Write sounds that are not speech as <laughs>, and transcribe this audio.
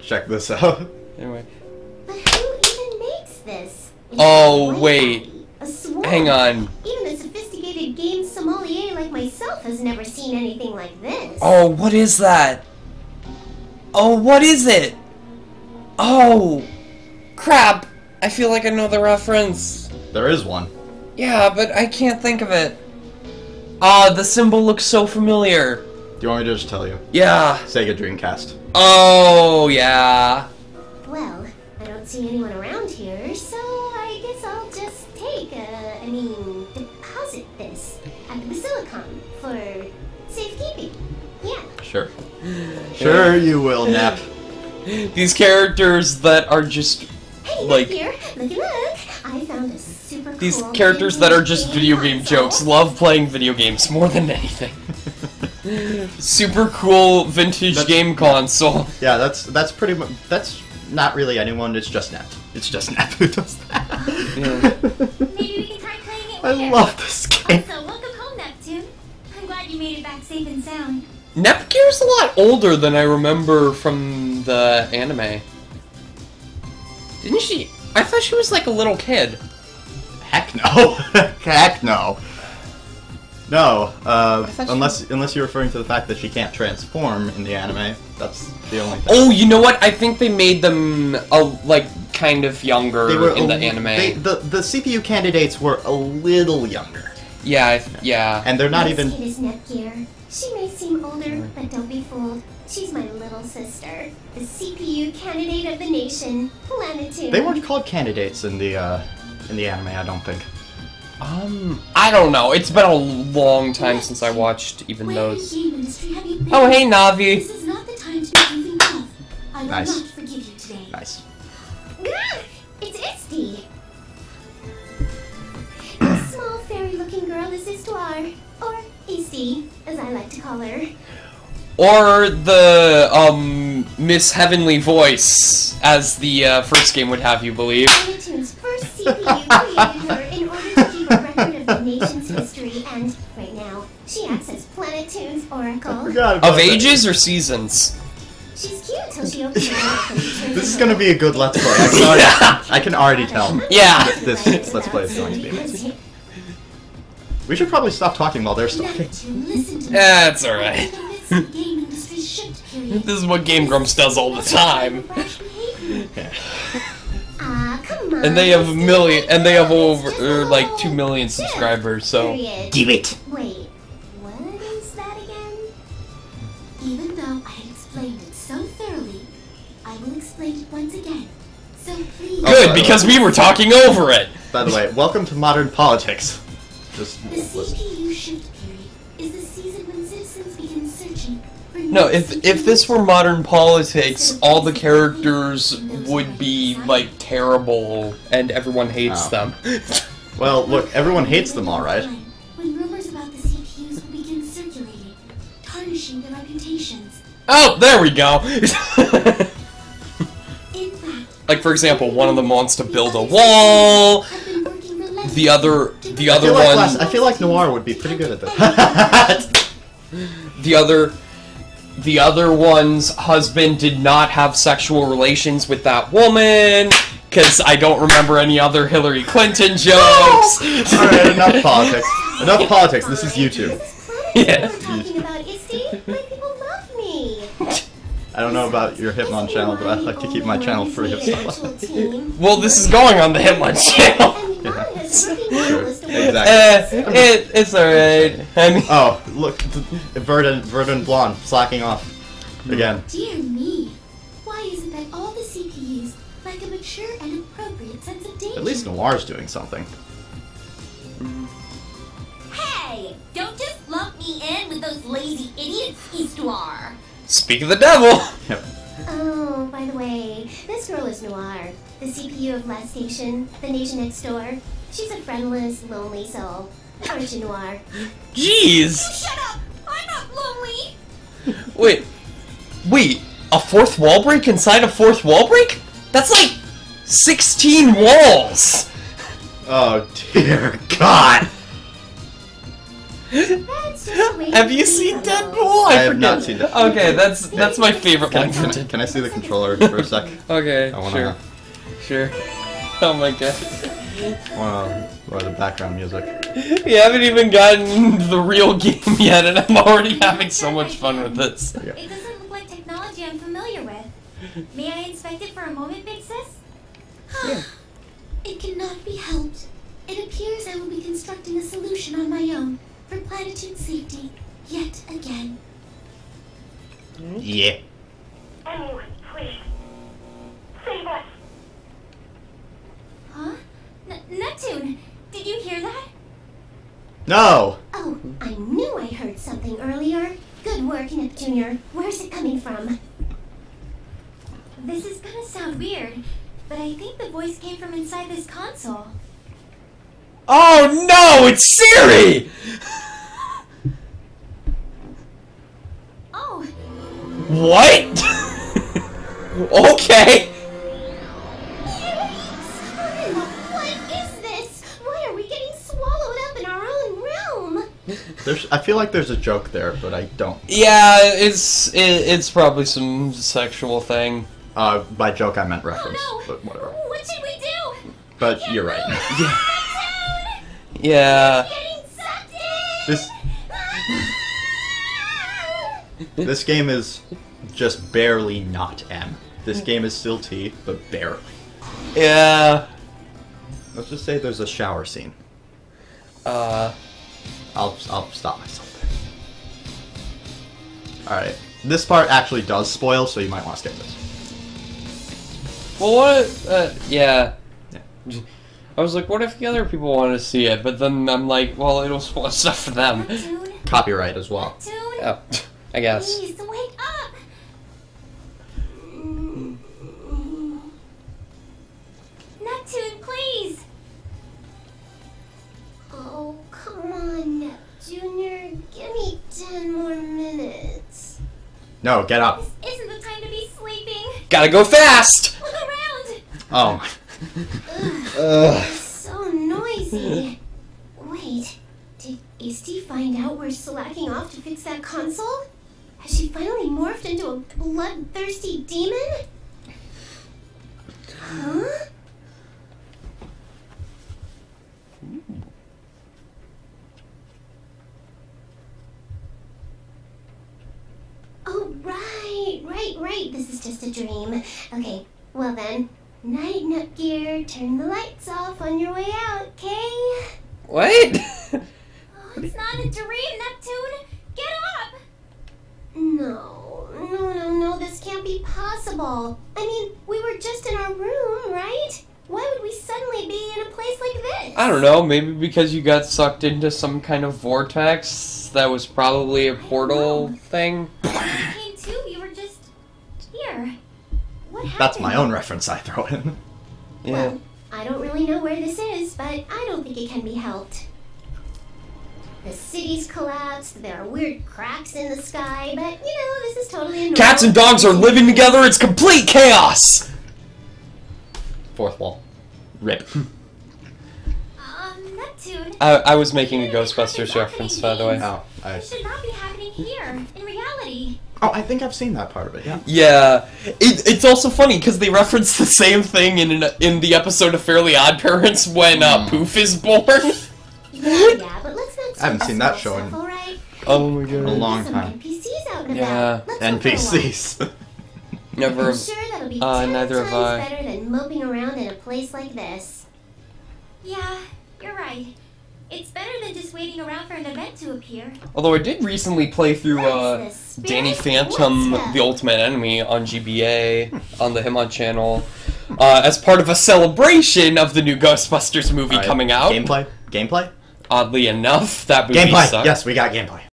Check this out. Anyway. But who even makes this? It's Oh, wait. A swarm. Hang on. Even a sophisticated game sommelier like myself has never seen anything like this. Oh, what is that? Oh, what is it? Oh, crap. I feel like I know the reference. There is one. Yeah, but I can't think of it. Ah, the symbol looks so familiar. Do you want me to just tell you? Yeah. Sega Dreamcast. Oh, yeah. Well, I don't see anyone around here, so I guess I'll just take, uh, I mean, deposit this at the Basilicom for safekeeping. Yeah. Sure. Sure you will, Nap. <laughs> These characters that are just Hey, Like- here. Look, look. I found a super these cool characters that are just video game console. jokes love playing video games more than anything. Super cool vintage That's- game console. Yeah, that's that's pretty much that's not really anyone. It's just Nap. It's just Nap who does that. Maybe we can try playing <laughs> it I love this game. Also, welcome home, Neptune. I'm glad you made it back safe and sound. Nepgear's a lot older than I remember from the anime. Didn't she? I thought she was like a little kid. Heck no. <laughs> Heck no. No, uh, I thought she- unless unless you're referring to the fact that she can't transform in the anime. That's the only thing. Oh, you know what? I think they made them a like kind of younger were in the a- anime. they- the the CPU candidates were a little younger, yeah, I yeah. and they're not This even. kid is Nepgear. She may seem older, but don't be fooled. She's my little sister, the CPU candidate of the nation, Planeptune. They weren't called candidates in the uh, in the anime. I don't think. Um, I don't know. It's been a long time since I watched even Where those. in Gamindustri have you been? Oh, hey, Navi. This is not the time to be goofing off. I will Nice. not forgive you today. Nice. It's Isty. The small fairy-looking girl is Histoire, or Easty, as I like to call her. Or the um Miss Heavenly Voice, as the uh, first game would have you believe. Oracle. Forgot about Of that. ages or seasons? She's cute till she opens her <laughs> mouth This is gonna be a good let's play. <laughs> I can already, I can already tell. Yeah. This, this let's play is going to be amazing. We should probably stop talking while they're talking. Neptune, listen to me. That's alright. in the midst of the <laughs> Gamindustri's shift period. This is what Game Grumps does all the time. Rash. Ah, come on. And they have a million, and they have over er, like two million subscribers. So period. Give it. Even though I had explained it so thoroughly, I will explain it once again. So please. Good because we were talking over it. By the way, welcome to modern politics. Just The listen. CPU shift period is the season when citizens begin searching for new No, if if this were modern politics, all the characters behavior in those would be like terrible, and everyone hates Oh. them. Well, look, everyone hates them, all right. Oh, there we go. Like for example, one of them wants to build a wall. have been The other, the I other feel like one, last- I feel like Noir would be pretty good at this. the other, the other one's husband did not have sexual relations with that woman. Cause I don't remember any other Hillary Clinton <laughs> jokes. all right, enough politics. Enough politics. This is YouTube. This <laughs> Yeah. I don't know about your Hitmon channel, but I like to keep my channel free of stuff. <laughs> Well, this is going on the Hitmon channel. And Yeah. Ron Sure, well as <laughs> to where exactly. Eh, it, it's alright. I mean, Oh, look, Verdant, Verdant Blonde slacking off again. Dear me, why is it that all the CPUs lack a mature and appropriate sense of danger? At least Noir's doing something. Hey! Don't just lump me in with those lazy idiots, Histoire. Speak of the devil. <laughs> Yep. Oh, by the way, this girl is Noir, the CPU of Lastation, the nation next door. She's a friendless, lonely soul. Aren't you, Noir? Jeez. Oh, shut up! I'm not lonely! Wait, wait. A fourth wall break inside a fourth wall break? That's like 16 walls. Oh dear God. <laughs> Have you seen. Deadpool? I have forget. not seen Deadpool. Okay, that's that's my favorite Can, line I- can, I, can I see the controller for a sec? <laughs> Okay, I wanna, sure, sure. <laughs> Oh my god. Wow, or the background music. We haven't even gotten the real game yet, and I'm already having so much fun with this. It doesn't look like technology I'm familiar with. May I inspect it for a moment, Big Sis? It cannot be helped. It appears I will be constructing a solution on my own for platitude safety yet again. Yeah. Anyone, please. Save us. Huh? N- Neptune, did you hear that? No! Oh, I knew I heard something earlier. Good work, Nep Jr. Where's it coming from? This is gonna sound weird, but I think the voice came from inside this console. Oh no, it's Siri! <laughs> realm? There's, I feel like there's a joke there, but I don't. Yeah, it's it, it's probably some sexual thing. Uh, by joke I meant reference, oh no! but whatever. What should we do? But you're right. Neptune! <laughs> Yeah. Getting sucked in! This this game is just barely not M. This game is still T, but barely. Yeah. Let's just say there's a shower scene. Uh. I'll I'll stop myself there. All right, this part actually does spoil, so you might want to skip this. Well, what? Uh, yeah. Yeah. I was like, what if the other people want to see it? But then I'm like, well, it'll spoil <laughs> stuff for them. Neptune? Copyright as well. Neptune? Oh, <laughs> I guess. Please, No, get up. This isn't the time to be sleeping! Gotta go fast. Look around! Oh. It's so noisy. Wait, did Easty find out we're slacking off to fix that console? Has she finally morphed into a bloodthirsty demon? Huh? Oh, right, This is just a dream. Okay, well then, night, Nepgear. Turn the lights off on your way out, okay? What? Oh, it's not a dream, Neptune! Get up! No, no, no, no, this can't be possible. I mean, we were just in our room, right? Why would we suddenly be in a place like this? I don't know. Maybe because you got sucked into some kind of vortex that was probably a portal thing. That's my own reference I throw in. Yeah. Well, I don't really know where this is, but I don't think it can be helped. The city's collapsed, there are weird cracks in the sky, but you know, this is totally a normal Cats and dogs are living together. It's complete chaos. Fourth wall. Rip. Um, Neptune. I, I was making a Ghostbusters reference, by the way. games? Oh, I. It should not be happening here, in reality. Oh, I think I've seen that part of it. Yeah. Yeah, it, it's also funny because they reference the same thing in an, in the episode of Fairly Odd Parents when uh, Hmm. Poof is born. Yeah, <laughs> yeah, but let's not I haven't stress seen that about show in- stuff, alright? oh my A long time. NPCs out and Yeah. about. Let's go for a walk. NPCs. Never. I'm sure that'll be Uh, ten neither have times I. better than moping around in a place like this. Yeah, you're right. It's better than just waiting around for an event to appear. Although I did recently play through uh, Danny? Phantom, the Ultimate Enemy on GBA on the Hitmon channel, uh, as part of a celebration of the new Ghostbusters movie Alright, coming out. Gameplay. Gameplay. Oddly enough, that movie Gameplay. sucked. Yes, we got gameplay.